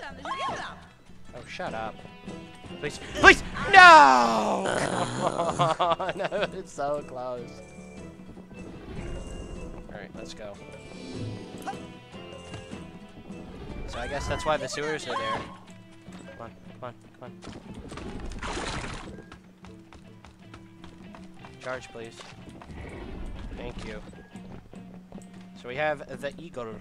Oh, shut up. Please, please, no! no, it's so close. Alright, let's go. So I guess that's why the sewers are there. Come on, come on, come on. Charge, please. Thank you. So we have the eagle.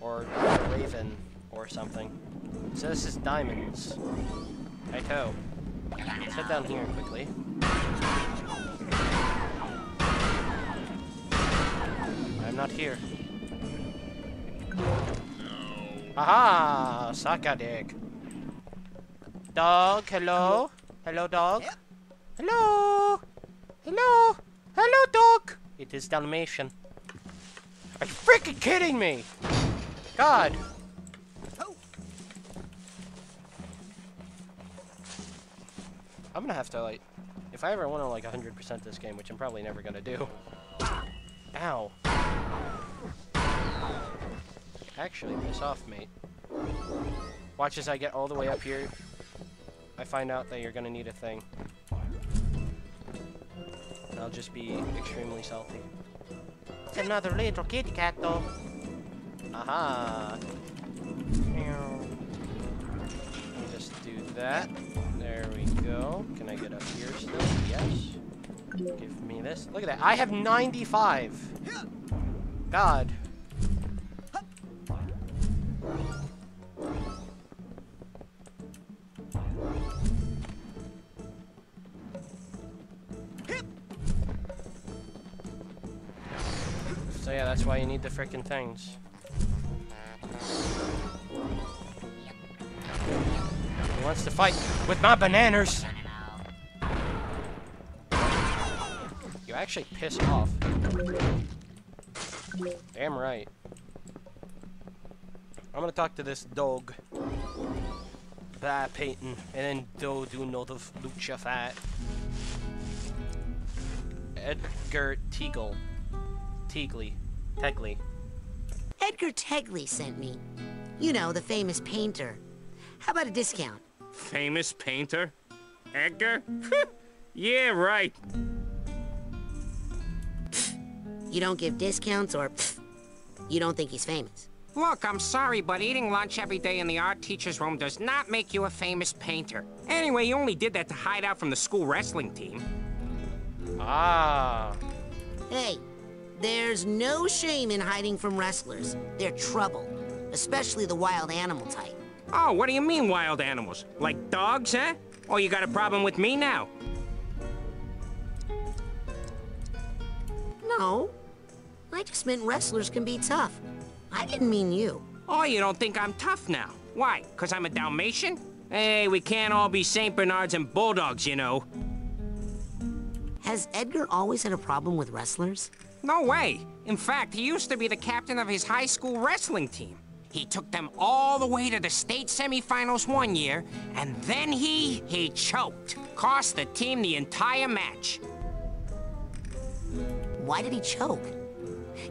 Or raven, or something. So this is diamonds. Righto. Let's head down here quickly. I'm not here. Aha! Sakadig. Dog, hello? Hello, dog? Hello? Hello? Hello, dog? It is Dalmatian. Are you freaking kidding me? God. I'm gonna have to, like, if I ever want to, like, 100% this game, which I'm probably never gonna do. Ow. Actually, piss off, mate. Watch as I get all the way up here. I find out that you're gonna need a thing. I'll just be extremely salty. It's another little kitty cat, though. Aha. Just do that. There we go. Can I get up here still? Yes. Give me this. Look at that. I have 95. God. So yeah, that's why you need the frickin' things. Wants to fight with my bananas. You actually piss off. Damn right. I'm gonna talk to this dog. Bye, Peyton. And then do do another lucha fight. Edgar Teagle. Teagley. Teglee. Edgar Teglee sent me. You know, the famous painter. How about a discount? Famous painter? Edgar? yeah, right. You don't give discounts or you don't think he's famous. Look, I'm sorry, but eating lunch every day in the art teacher's room does not make you a famous painter. Anyway, you only did that to hide out from the school wrestling team. Ah. Hey, there's no shame in hiding from wrestlers. They're trouble, especially the wild animal type. Oh, what do you mean wild animals? Like dogs, huh? Oh, you got a problem with me now? No, I just meant wrestlers can be tough. I didn't mean you. Oh, you don't think I'm tough now? Why? Because I'm a Dalmatian? Hey, we can't all be St. Bernards and Bulldogs, you know. Has Edgar always had a problem with wrestlers? No way. In fact, he used to be the captain of his high school wrestling team. He took them all the way to the state semifinals one year, and then he... he choked. Cost the team the entire match. Why did he choke?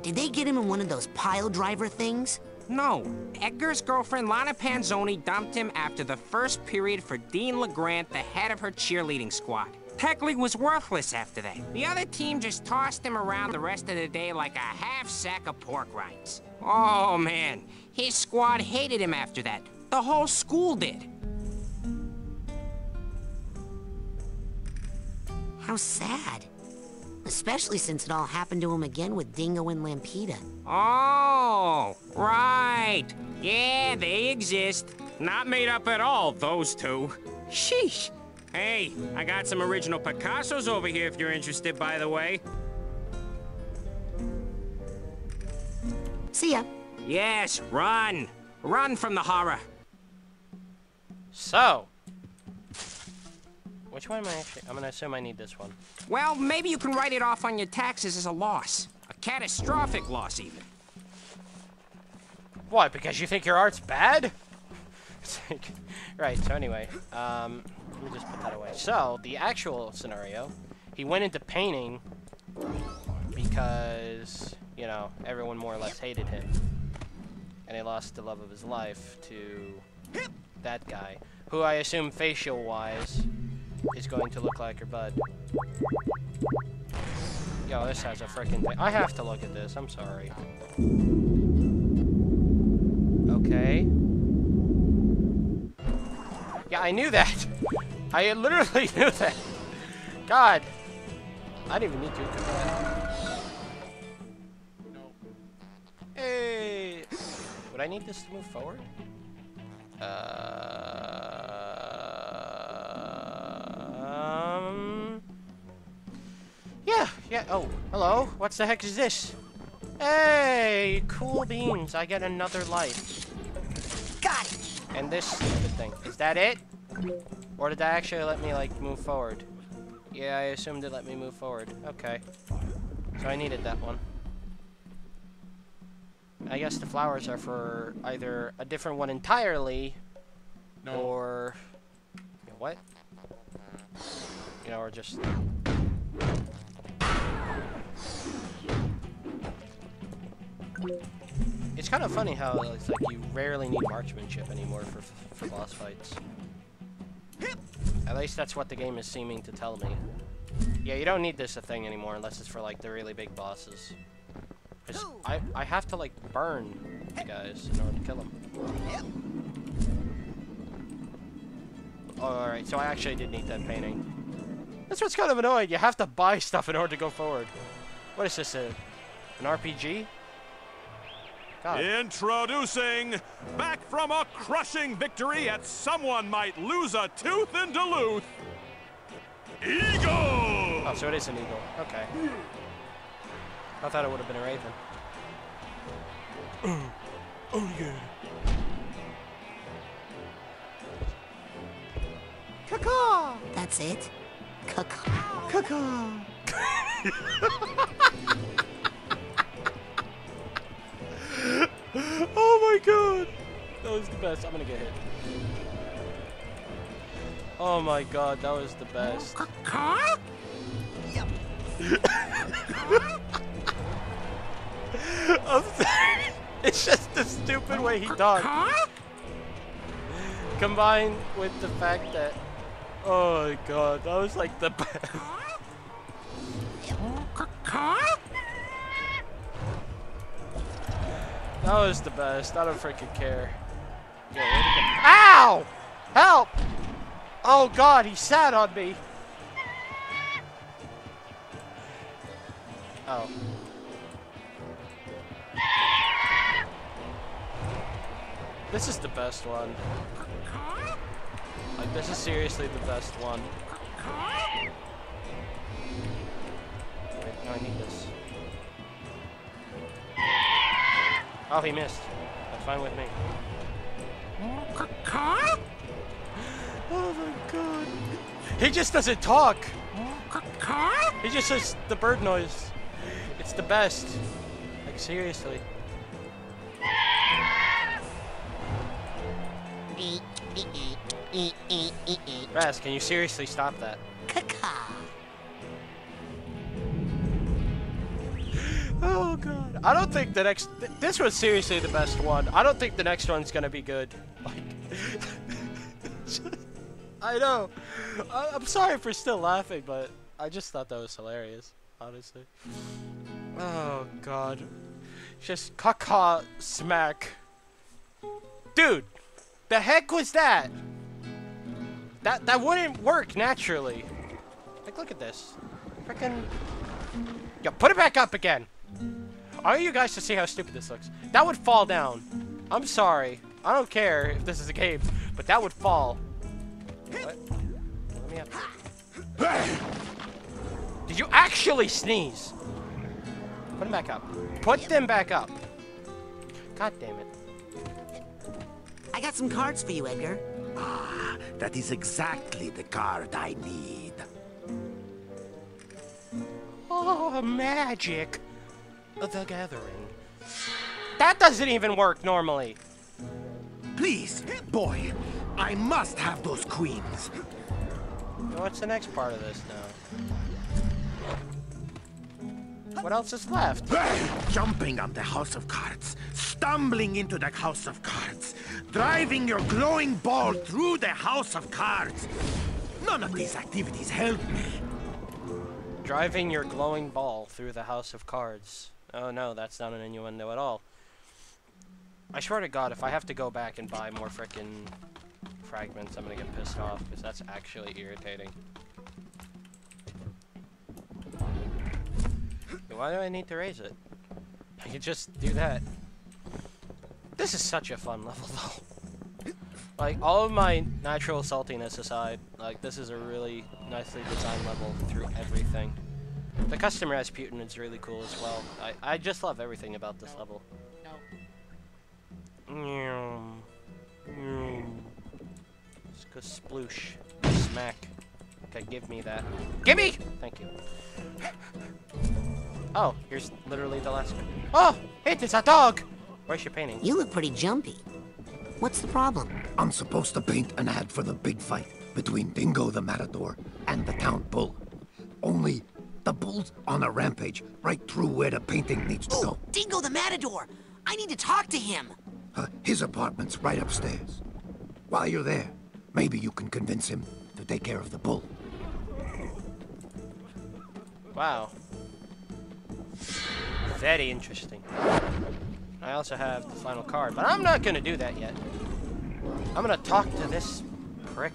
Did they get him in one of those pile driver things? No, Edgar's girlfriend Lana Panzoni dumped him after the first period for Dean LeGrant, the head of her cheerleading squad. Teglee was worthless after that. The other team just tossed him around the rest of the day like a half sack of pork rinds. Oh man, his squad hated him after that. The whole school did. How sad. Especially since it all happened to him again with Dingo and Lampita. Oh, right. Yeah, they exist. Not made up at all, those two. Sheesh. Hey, I got some original Picassos over here if you're interested, by the way. See ya. Yes, run. Run from the horror. So. Which one am I actually? I'm gonna assume I need this one. Well, maybe you can write it off on your taxes as a loss. A catastrophic loss, even. What? Because you think your art's bad? Right. So anyway, um, me just put that away. So the actual scenario, he went into painting because you know everyone more or less hated him. and he lost the love of his life to that guy, who I assume facial-wise is going to look like her bud. Yo, this has a freaking thing. I have to look at this. I'm sorry. Okay. Yeah, I knew that. I literally knew that. God. I didn't even need to. Hey. Would I need this to move forward? Um. Yeah, yeah. Oh, hello. What's the heck is this? Hey, cool beans. I get another life. Got it. And this stupid thing. Is that it? Or did that actually let me, like, move forward? Yeah, I assumed it let me move forward. Okay. So I needed that one. I guess the flowers are for either a different one entirely, or... You know, what? You know, or just... It's kind of funny how it's like you rarely need marksmanship anymore for for boss fights. At least that's what the game is seeming to tell me. Yeah, you don't need this a thing anymore unless it's for like the really big bosses. 'Cause I I have to like burn the guys in order to kill them. Alright, so I actually did need that painting. That's what's kind of annoying. You have to buy stuff in order to go forward. What is this? A, an RPG? God. Introducing, back from a crushing victory at someone might lose a tooth in Duluth, Eagle! Oh, so it is an eagle. Okay. I thought it would have been a raven. oh, oh yeah. Caca! That's it? Caca. Caca! oh my god! That was the best. I'm gonna get hit. Oh my god, that was the best. Caca? I'm sorry. It's just the stupid way he talked. Combined with the fact that, oh my god, that was like the best. That was the best. I don't freaking care. Yeah, way to go. Ow! Help! Oh god, he sat on me. Oh. This is the best one. Like, this is seriously the best one. Wait, no, I need this. Oh, he missed. That's fine with me. Oh my god. He just doesn't talk. He just says the bird noise. It's the best. Like, seriously. Raz, can you seriously stop that? God. I don't think the next th this was seriously the best one. I don't think the next one's gonna be good. Like I know. I I'm sorry for still laughing, but I just thought that was hilarious, honestly. Oh god. Just caca smack. Dude, the heck was that? That that wouldn't work naturally. Like look at this. Frickin' Yo, put it back up again. I want you guys to see how stupid this looks. That would fall down. I'm sorry. I don't care if this is a game, but that would fall. What? Let me up. Did you actually sneeze? Put them back up. Put them back up. God damn it. I got some cards for you, Edgar. Ah, that is exactly the card I need. Oh, magic. The Gathering. That doesn't even work normally. Please, boy, I must have those queens. What's the next part of this now? What else is left? Jumping on the House of Cards, stumbling into the House of Cards, driving your glowing ball through the House of Cards. None of these activities help me. Driving your glowing ball through the house of cards. Oh no, that's not an innuendo at all. I swear to God, if I have to go back and buy more frickin' fragments, I'm gonna get pissed off, because that's actually irritating. Why do I need to raise it? I could just do that. This is such a fun level, though. Like, all of my natural saltiness aside, like, this is a really nicely designed level through everything. The custom Razputin is really cool as well. I, I just love everything about this level. No. Let's go sploosh. Smack. Okay, give me that. Gimme! Thank you. Oh, here's literally the last one. Oh, it is a dog! Where's your painting? You look pretty jumpy. What's the problem? I'm supposed to paint an ad for the big fight between Dingo the Matador and the town bull. Only the bull's on a rampage right through where the painting needs to Oh, go. Dingo the Matador! I need to talk to him! Uh, his apartment's right upstairs. While you're there, maybe you can convince him to take care of the bull. Wow. Very interesting. I also have the final card, but I'm not gonna do that yet. I'm gonna talk to this prick.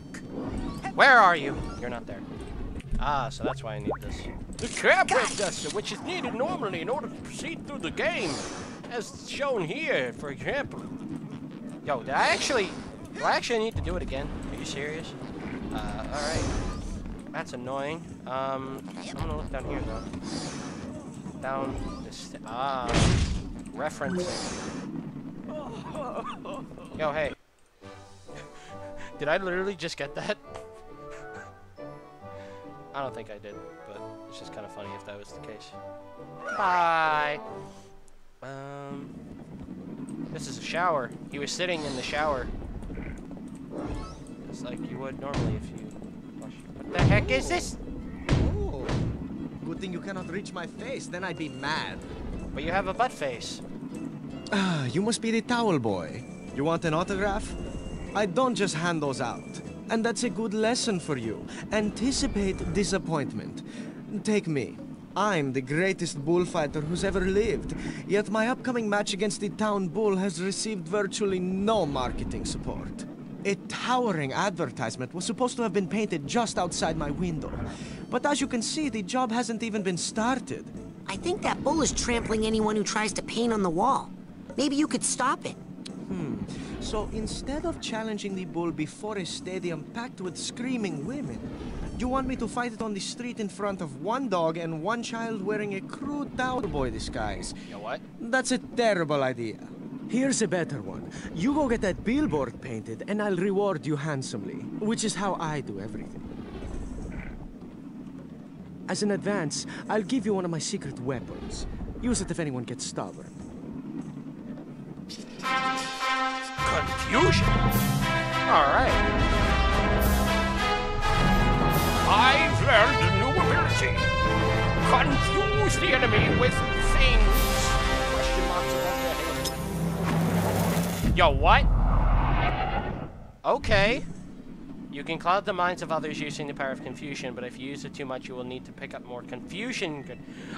Where are you? You're not there. Ah, so that's why I need this. The cobweb duster, which is needed normally in order to proceed through the game, as shown here, for example. Yo, did I actually, do I actually need to do it again? Are you serious? Uh, alright. That's annoying. Um, I'm gonna look down here though. Down this. Ah, referencing. Yo, hey. did I literally just get that? I don't think I did, but it's just kind of funny if that was the case. Bye. Um, this is a shower. He was sitting in the shower, just like you would normally if you. Wash. What the heck is this? Oh, good thing you cannot reach my face, then I'd be mad. But you have a butt face. Ah, you must be the towel boy. You want an autograph? I don't just hand those out. And that's a good lesson for you. Anticipate disappointment. Take me. I'm the greatest bullfighter who's ever lived. Yet my upcoming match against the town bull has received virtually no marketing support. A towering advertisement was supposed to have been painted just outside my window. But as you can see, the job hasn't even been started. I think that bull is trampling anyone who tries to paint on the wall. Maybe you could stop it. Hmm. So instead of challenging the bull before a stadium packed with screaming women, you want me to fight it on the street in front of one dog and one child wearing a crude towel boy disguise? You know what? That's a terrible idea. Here's a better one. You go get that billboard painted, and I'll reward you handsomely, which is how I do everything. As an advance, I'll give you one of my secret weapons. Use it if anyone gets stubborn. Confusion. All right. Learned a new ability. Confuse the enemy with things. Question marks above head. Yo, what? Okay. You can cloud the minds of others using the power of confusion, but if you use it too much, you will need to pick up more confusion.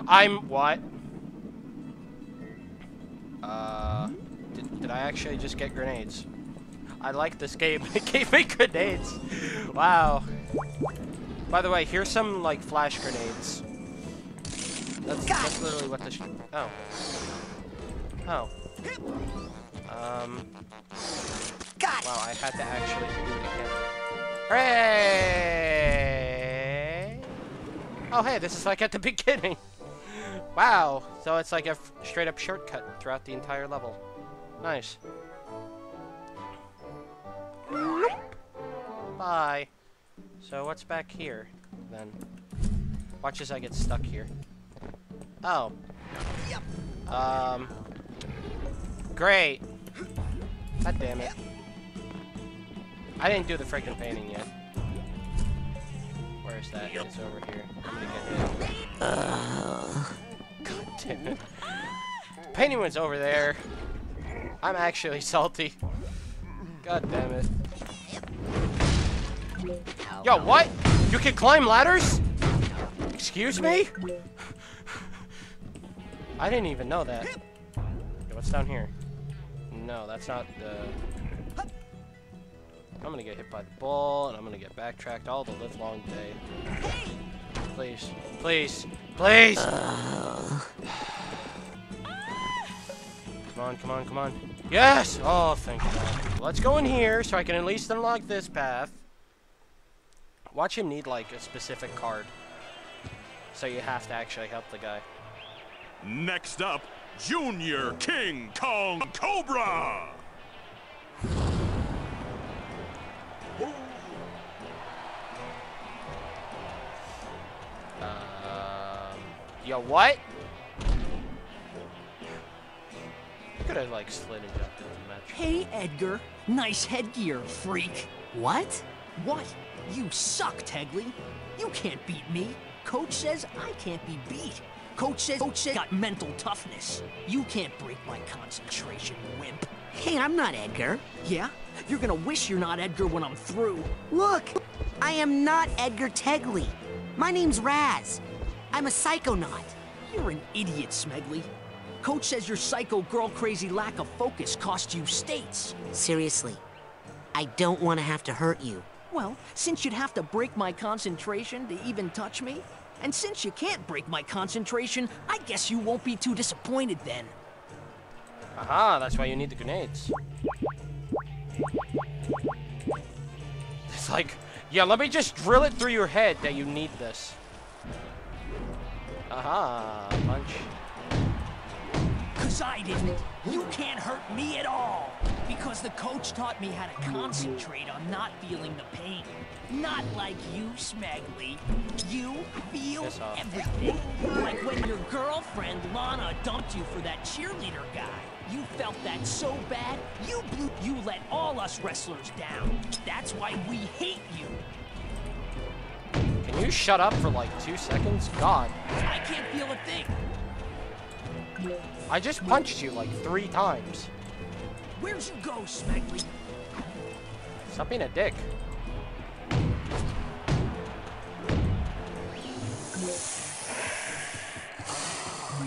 I'm what? Uh, did, did I actually just get grenades? I like this game. It gave me grenades. Wow. By the way, here's some like flash grenades. That's, that's literally what this. Oh. Oh. Um. Got Wow, I had to actually do it again. Hooray! Oh, hey, this is like at the beginning. Wow, so it's like a straight up shortcut throughout the entire level. Nice. Bye. So what's back here, then? Watch as I get stuck here. Oh. Yep. Um. Great. God damn it. I didn't do the freaking painting yet. Where is that? It's over here. I'm gonna get him. didn't. Penguin's over there. I'm actually salty. God damn it. Yo, what? You can climb ladders? Excuse me? I didn't even know that. Yo, what's down here? No, that's not the... I'm gonna get hit by the ball, and I'm gonna get backtracked all the live long day. Please, please, please! Come on, come on, come on. Yes! Oh, thank God. Let's go in here so I can at least unlock this path. Watch him need, like, a specific card. So you have to actually help the guy. Next up, Junior King Kong Cobra! Um, yo, what? Could have, like, slid and jumped into the match. Hey, Edgar. Nice headgear, freak. What? What? You suck, Teglee. You can't beat me. Coach says I can't be beat. Coach says Coach says got mental toughness. You can't break my concentration, wimp. Hey, I'm not Edgar. Yeah? You're gonna wish you're not Edgar when I'm through. Look, I am not Edgar Teglee. My name's Raz. I'm a psychonaut. You're an idiot, Smegley. Coach says your psycho girl crazy lack of focus cost you states. Seriously, I don't want to have to hurt you. Well, since you'd have to break my concentration to even touch me, and since you can't break my concentration, I guess you won't be too disappointed then. Aha, that's why you need the grenades. It's like, yeah, let me just drill it through your head that you need this. Aha, punch. Cause I didn't. You can't hurt me at all. Because the coach taught me how to concentrate on not feeling the pain. Not like you, Smegley. You feel everything. Like when your girlfriend, Lana, dumped you for that cheerleader guy. You felt that so bad, you blew, you let all us wrestlers down. That's why we hate you. Can you shut up for like two seconds? God, I can't feel a thing. I just punched you like three times. Where'd you go, Smegley? Stop being a dick.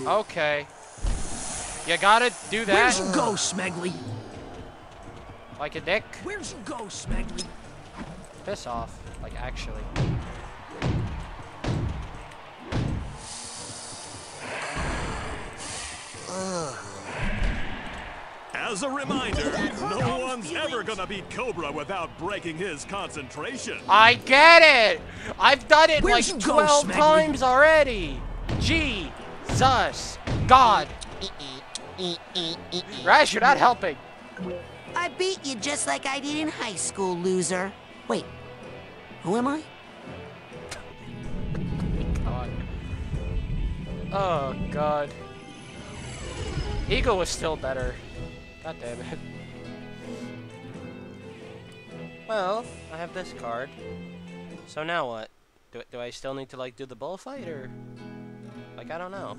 Okay. You gotta do that. Where'd you go, Smegley? like a dick. Where'd you go, Smegley? Piss off. Like, actually. As a reminder, no one's ever gonna beat Cobra without breaking his concentration. I get it! I've done it Where'd like you go, 12 Smegley? times already! Jesus! God! Rash, you're not helping! I beat you just like I did in high school, loser. Wait, who am I? God. Oh, God. Eagle was still better. God damn it. Well, I have this card. So now what? Do, do I still need to, like, do the bullfight, or... Like, I don't know.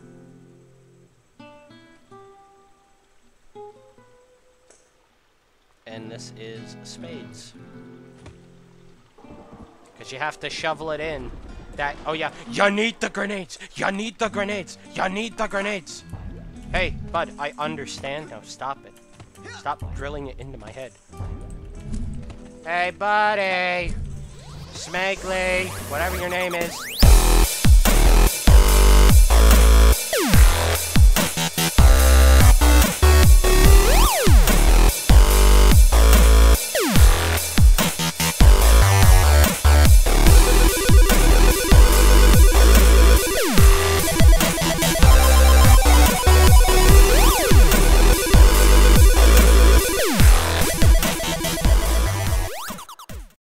And this is spades. Because you have to shovel it in. That, oh yeah, you need the grenades! You need the grenades! You need the grenades! Hey, bud, I understand. Now stop it. Stop drilling it into my head. Hey, buddy! Smegley, whatever your name is.